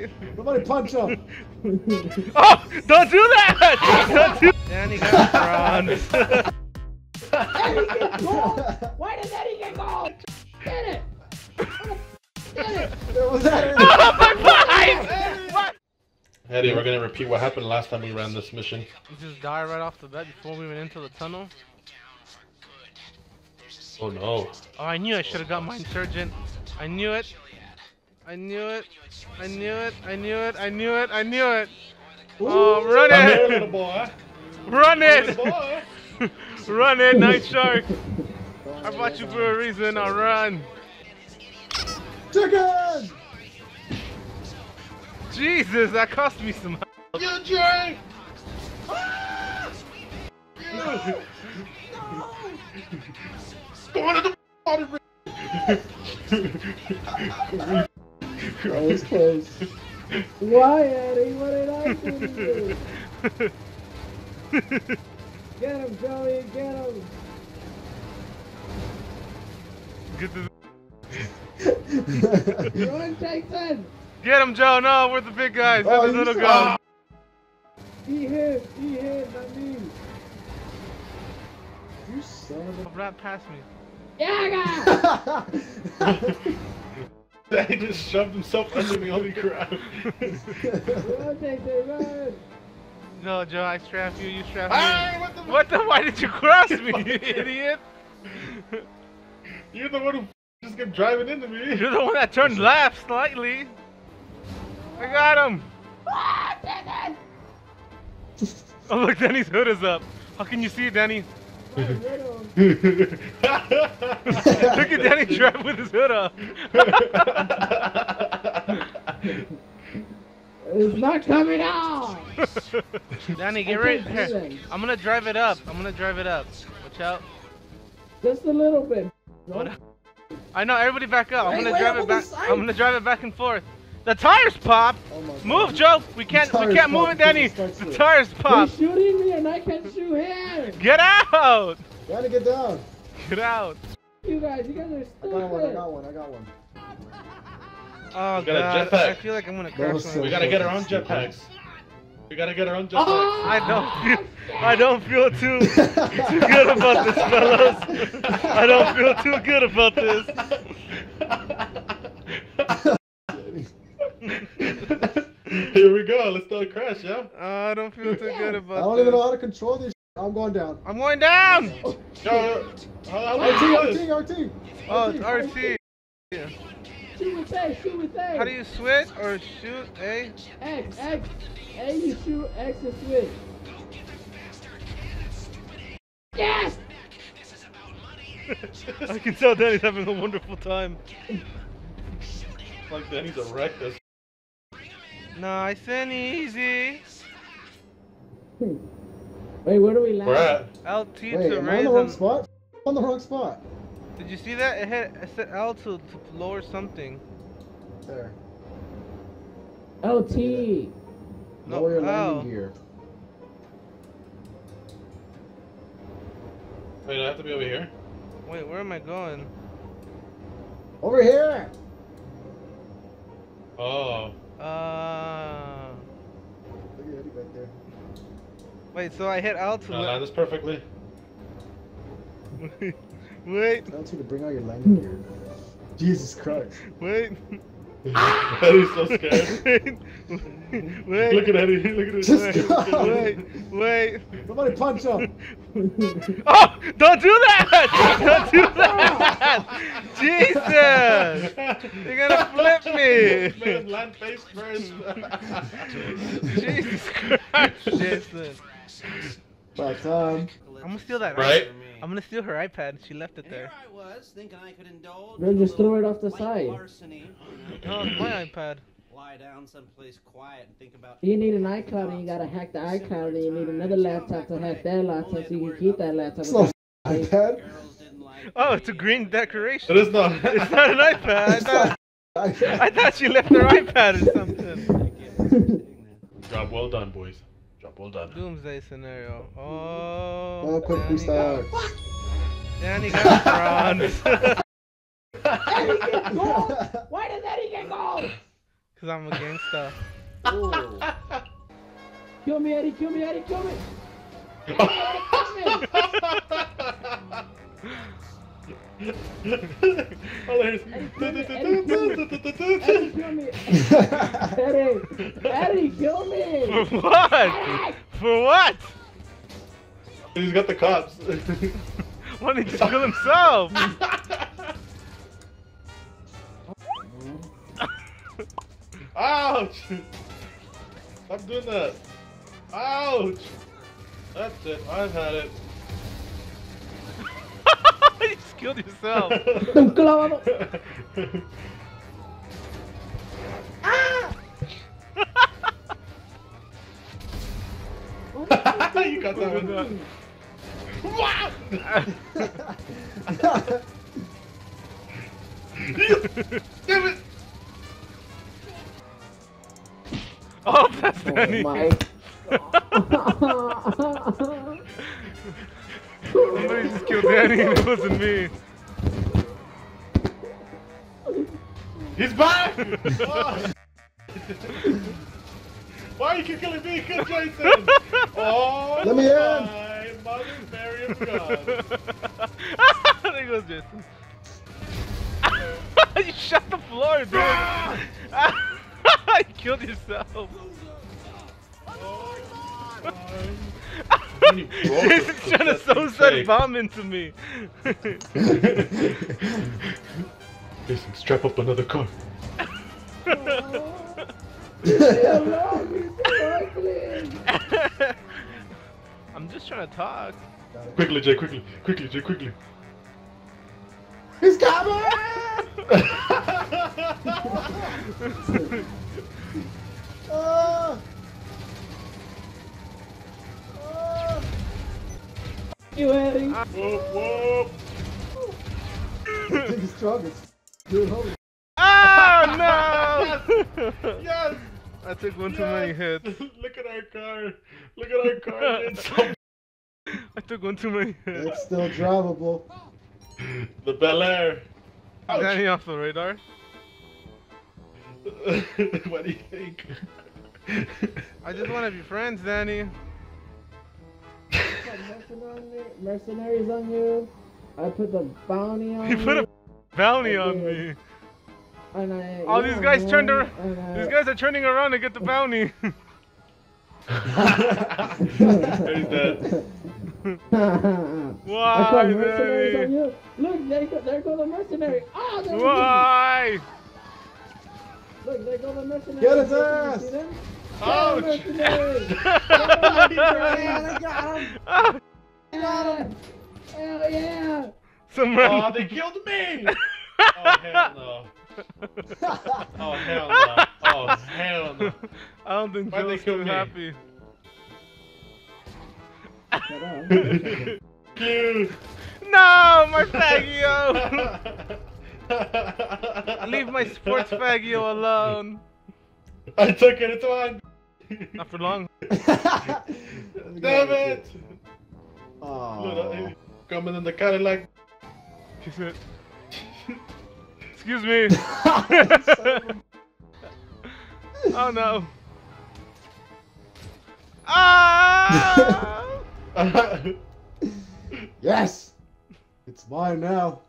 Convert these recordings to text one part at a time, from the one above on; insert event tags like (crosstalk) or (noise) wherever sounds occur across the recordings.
wait. Somebody punch him. (laughs) Oh, don't do that! Don't do (laughs) Danny got bronze. Eddie get gold! Why did Eddie get gold? Get it! Get it! There was that. (laughs) oh, my five! Eddie, we're gonna repeat what happened last time we ran this mission. You just die right off the bat before we went into the tunnel. Oh no. Oh, I knew I should have got my insurgent. I knew it. I knew it. I knew it. I knew it. I knew it. I knew it. Oh, run here, little it! boy. Run it! boy. (laughs) Run it, Night Shark! I bought you for a reason. I'll run. Chicken! Jesus, that cost me some. You drink. Ah! (laughs) (laughs) Going to the water. That was close. Why, Eddie? What did I do to you? Get him, Joey! Get him! Get, the, Run, Jason! get him, Joe. No, we're the big guys. They're Oh, the you little saw- guys. Eat him! Eat him, not me! You son of Oh, Rat past me. Yaga! (laughs) a. (laughs) He just shoved himself under me. Holy crap. Run, Jason, run! No, Joe, I strap you. You strap Hey, me. what the? What the? Why did you cross me, (laughs) you idiot? You're the one who just kept driving into me. You're the one that turned left slightly. I got him. Ah, Oh, look, Danny's hood is up. How can you see it, Danny? Get him! Look at Danny drive with his hood up. It's not coming out! Danny, get I ready. Here. I'm gonna drive it up. I'm gonna drive it up. Watch out. Just a little bit. What? I know. Everybody back up. I'm Hey, gonna wait, drive I'm it back. I'm gonna drive it back and forth. The tires pop. Oh. Move, Joe. We can't. We can't move popped it, Danny. because it starts The tires pop. He's shooting me and I can't shoot him! Get out. Gotta get down. Get out. You guys, you guys are stupid. I stupid! got one. I got one. I got one. Oh We god. jetpack. I feel like I'm gonna crash. so we gotta get our own jetpacks. We gotta get our own jetpacks. Oh, I don't feel. I don't feel too too (laughs) good about this, fellas. I don't feel too good about this. (laughs) (laughs) Here we go. Let's do a crash, yeah. I don't feel too good about it. I don't this. even know how to control this. I'm going down. I'm going down. Yo, yo, how, how do RT, we do this? RT, RT. Oh, it's RT. Shoot with A, shoot with A! How do you switch or shoot? Eh? X, X. A, you shoot, X is switch. Yes! (laughs) I can tell Danny's having a wonderful time. Like Danny's a wreck. That's Nice and easy. Hmm. Wait, where do we land? where at. LT Wait, to am I on the wrong and... spot? I'm on the wrong spot. Did you see that? It hit it said L to, to lower something. There. LT. No, Lower your L. landing gear. Wait, I have to be over here. Wait, where am I going? Over here. Oh. Uh. Look at Eddie back there. Wait, so I hit L to. I land this perfectly. wait, (laughs) Tell you to bring out your landing gear. Jesus Christ. wait, (laughs) (laughs) Eddie's so scared. wait, wait. Look at Eddie. Look at his Just Wait, go. wait, wait. Somebody punch him. Oh, don't do that! Don't do that! Jesus! You're gonna flip me! Man, land face first. Jesus Christ, Jason. About time. I'm gonna steal that. Right? I'm gonna steal her iPad. She left it And here there. I was thinking I could indulge. Bro, in a just throw it off the side. Larceny, you know, No, it's my iPad. lie down someplace quiet and think about. You need an iCloud and you gotta hack the iCloud and you need another laptop to hack that laptop so you can keep that laptop. It's no iPad. Girls didn't like Oh, it's a green decoration. is not. (laughs) It's not an iPad. I thought, I thought she left her iPad or something. (laughs) Job well done, boys. Job well done. Doomsday scenario. Oh. Oh, quick Danny freestyle. got- (laughs) Danny got bronze. Eddie (laughs) get gold! Why does Eddie get gold? Cause I'm a gangsta. Oh. kill me, Eddie. Kill me, Eddie. Kill me. All I hear Eddie, kill me. (laughs) Eddie, Eddie, kill me. For what? For what? He's got the cops. Why didn't he just kill himself? (laughs) Ouch! Stop doing that. Ouch! That's it. I've had it. (laughs) you just killed yourself. (laughs) Got that one. Damn it! oh, that's Oh Danny. my. Somebody just killed Danny and it wasn't me. He's back! Oh. Why you killing me? Kill Jason! Let me in. my mother Mary of God! there goes Jason. (laughs) you shot the floor, dude. (laughs) you killed yourself. Oh my. Jason's trying to throw that bomb into me. (laughs) Jason, strap up another car. Hello, Mr. Franklin. I'm just trying to talk. Quickly, Jay, quickly, quickly, Jay, quickly. He's coming! You Eddie. whoop, whoop. I think he's strongest. Dude, holy. Oh no! (laughs) Yes! I took one too many hits. (laughs) Look at our car. Look at our car. (laughs) It's so- I took one too many hits. It's still drivable. (laughs) the Bel Air. Ouch. Danny off the radar. what do you think? I just want to be friends, Danny. Mercenaries on you. I put the bounty on you. He put a you. bounty on me. And I, All yeah, these guys turned around. These guys are turning around to get the bounty. (laughs) He's dead. (laughs) I Why, call mercenaries on Danny? you. Look, there go, there go the mercenary. Oh, Why? Look, there go the mercenary. Get his You ass! see them? Ouch! Get the mercenary. (laughs) I got him! Ah, Yeah. Hell yeah. Some Oh, random. they killed me! Oh, hell no. (laughs) Oh, hell no. Oh, hell no. I don't think Why'd they Joe's kill too me? happy. Shut (laughs) up. No, my Faggio! Leave my sports Faggio alone. I took it, it's mine. Not for long. (laughs) Damn it! Look, Oh. uh, coming in the Cadillac. Kiss it. Excuse me. (laughs) oh no. Ah! (laughs) yes! It's mine now.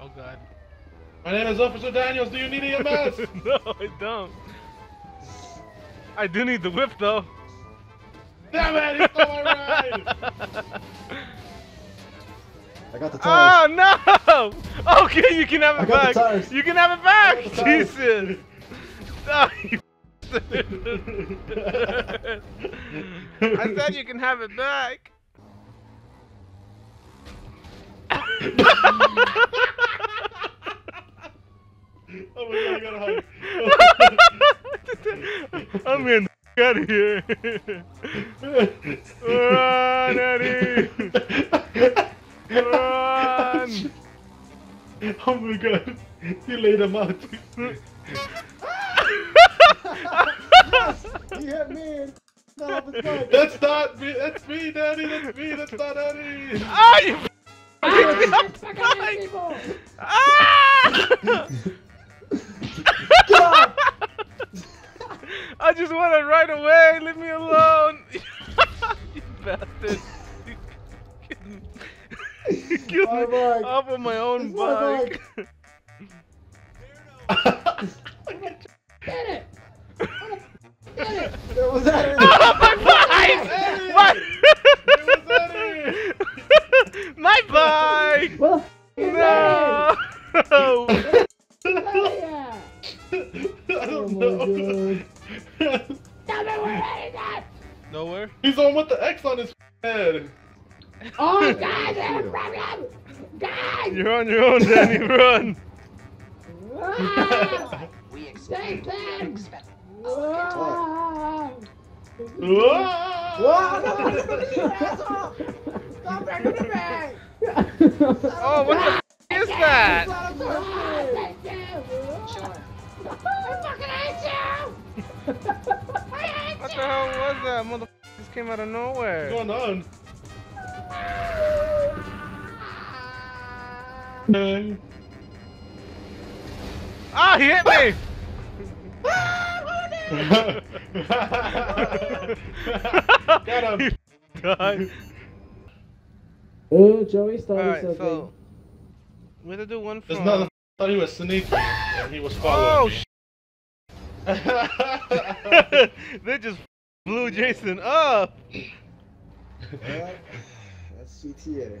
Oh god. My name is Officer Daniels. Do you need EMS? (laughs) no, I don't. I do need the whip though. Damn it! He stole my ride! I got the tires. Oh no! (laughs) Okay, you can have I it got the back. tires. You can have it back. I got the. Jesus. (laughs) (laughs) I said you can have it back. oh my god, I gotta hide. I'm getting the out of here. Run, Eddie! Run! (laughs) Oh my god, you laid him out. He hit me. Fell off his bike. That's not me. That's me, Daddy. That's me. That's not Eddie. Ah, you (laughs) Ah, fuck out these people. Ah! (laughs) I just want it right away. Leave me alone. you bastard. Get My me bike. off of my own It's my bike. Get it! Get it! That was that. oh, my bike! My, my bike! Well, No! yeah! I Oh don't my know. god. Tell me where it is! (laughs) Nowhere? He's on with the X on his head. (laughs) Oh, (laughs) God, there's a problem! God! You're on your own, Danny. (laughs) Run! We Take expect. them! expect bringing! Oh, what the f- is that? Thank you! Sure. I fucking hate you! What the hell was that? Motherfucker just came out of nowhere. What's going on? Ah, he hit me! Get him. (laughs) God. Oh, Joey started Alright, something. so. We have to do one There's from. nothing. I thought he was sneaking and he was (laughs) Oh, following sh- (laughs) they just blew Jason up. Alright. That's GTA.